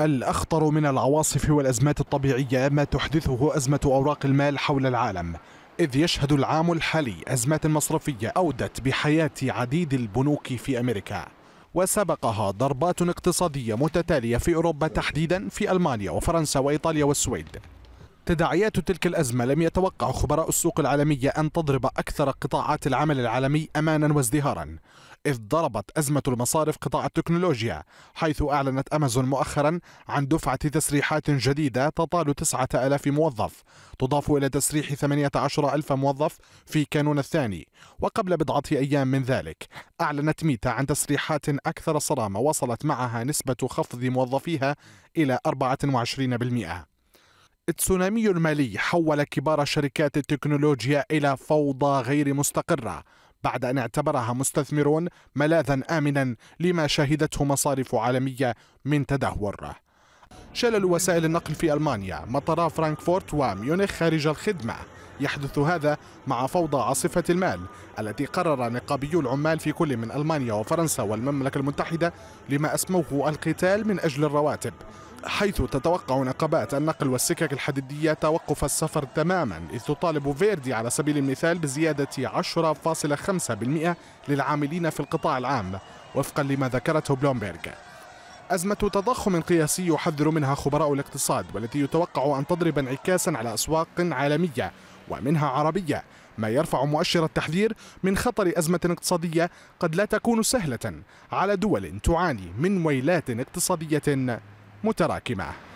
الأخطر من العواصف والأزمات الطبيعية ما تحدثه أزمة أوراق المال حول العالم إذ يشهد العام الحالي أزمات مصرفية أودت بحياة عديد البنوك في أمريكا وسبقها ضربات اقتصادية متتالية في أوروبا تحديدا في ألمانيا وفرنسا وإيطاليا والسويد. تداعيات تلك الأزمة لم يتوقع خبراء السوق العالمية أن تضرب أكثر قطاعات العمل العالمي أمانا وازدهارا إذ ضربت أزمة المصارف قطاع التكنولوجيا حيث أعلنت أمازون مؤخرا عن دفعة تسريحات جديدة تطال 9000 موظف تضاف إلى تسريح 18 ألف موظف في كانون الثاني. وقبل بضعة أيام من ذلك أعلنت ميتا عن تسريحات أكثر صرامة وصلت معها نسبة خفض موظفيها إلى 24% التسونامي المالي حول كبار شركات التكنولوجيا إلى فوضى غير مستقرة بعد أن اعتبرها مستثمرون ملاذا آمنا لما شهدته مصارف عالمية من تدهور. شلل وسائل النقل في ألمانيا مطارا فرانكفورت وميونخ خارج الخدمة. يحدث هذا مع فوضى عاصفة المال التي قرر نقابيو العمال في كل من ألمانيا وفرنسا والمملكة المتحدة لما أسموه القتال من أجل الرواتب حيث تتوقع نقابات النقل والسكك الحديدية توقف السفر تماما إذ تطالب فيردي على سبيل المثال بزيادة 10.5% للعاملين في القطاع العام وفقا لما ذكرته بلومبيرغ أزمة تضخم قياسي يحذر منها خبراء الاقتصاد والتي يتوقع أن تضرب انعكاسا على أسواق عالمية ومنها عربية ما يرفع مؤشر التحذير من خطر أزمة اقتصادية قد لا تكون سهلة على دول تعاني من ويلات اقتصادية متراكمة.